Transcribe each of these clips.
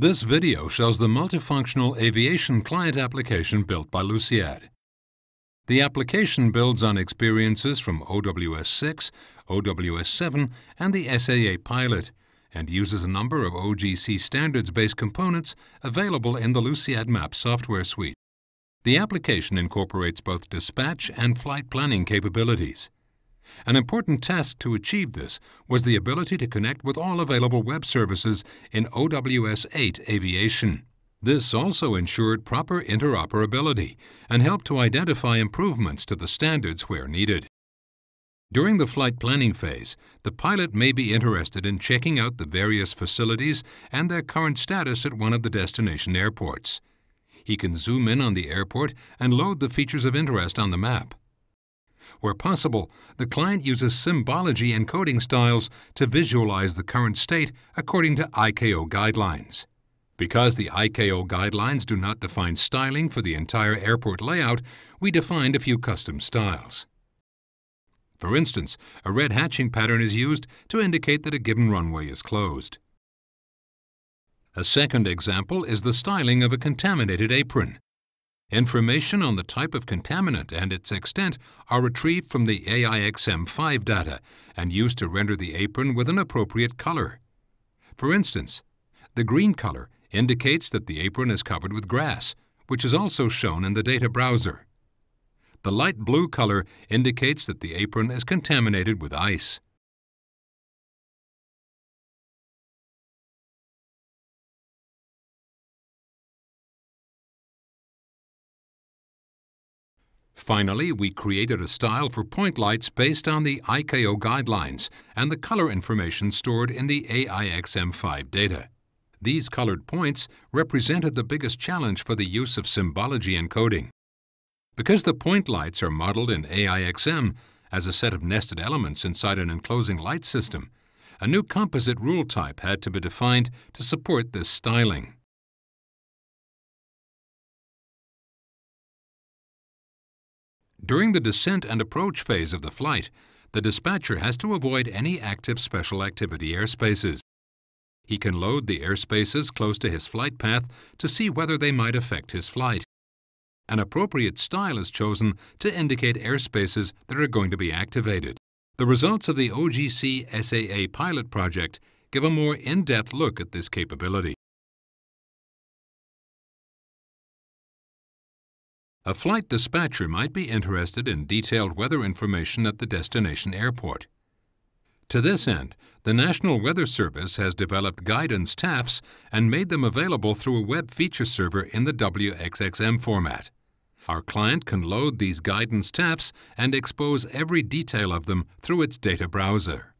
This video shows the multifunctional aviation client application built by Luciad. The application builds on experiences from OWS 6, OWS 7, and the SAA pilot, and uses a number of OGC standards-based components available in the Luciad Map software suite. The application incorporates both dispatch and flight planning capabilities. An important task to achieve this was the ability to connect with all available web services in OWS 8 Aviation. This also ensured proper interoperability and helped to identify improvements to the standards where needed. During the flight planning phase, the pilot may be interested in checking out the various facilities and their current status at one of the destination airports. He can zoom in on the airport and load the features of interest on the map. Where possible, the client uses symbology and coding styles to visualize the current state according to ICAO guidelines. Because the ICAO guidelines do not define styling for the entire airport layout, we defined a few custom styles. For instance, a red hatching pattern is used to indicate that a given runway is closed. A second example is the styling of a contaminated apron. Information on the type of contaminant and its extent are retrieved from the AIXM5 data and used to render the apron with an appropriate color. For instance, the green color indicates that the apron is covered with grass, which is also shown in the data browser. The light blue color indicates that the apron is contaminated with ice. Finally, we created a style for point lights based on the ICAO guidelines and the color information stored in the AIXM5 data. These colored points represented the biggest challenge for the use of symbology encoding. Because the point lights are modeled in AIXM as a set of nested elements inside an enclosing light system, a new composite rule type had to be defined to support this styling. During the descent and approach phase of the flight, the dispatcher has to avoid any active special activity airspaces. He can load the airspaces close to his flight path to see whether they might affect his flight. An appropriate style is chosen to indicate airspaces that are going to be activated. The results of the OGC SAA pilot project give a more in-depth look at this capability. A flight dispatcher might be interested in detailed weather information at the destination airport. To this end, the National Weather Service has developed guidance TAFs and made them available through a web feature server in the WXXM format. Our client can load these guidance TAFs and expose every detail of them through its data browser.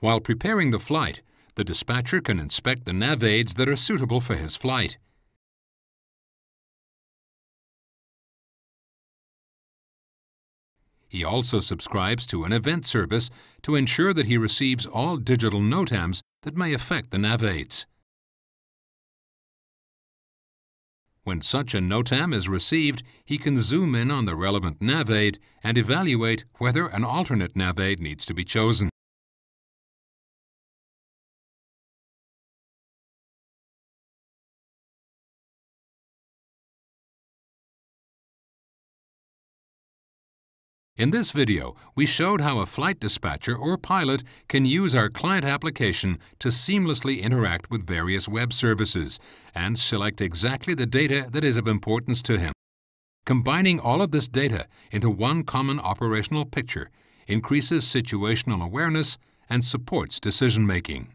While preparing the flight, the dispatcher can inspect the nav aids that are suitable for his flight. He also subscribes to an event service to ensure that he receives all digital NOTAMs that may affect the nav aids. When such a NOTAM is received, he can zoom in on the relevant nav aid and evaluate whether an alternate nav aid needs to be chosen. In this video, we showed how a flight dispatcher or pilot can use our client application to seamlessly interact with various web services and select exactly the data that is of importance to him. Combining all of this data into one common operational picture increases situational awareness and supports decision-making.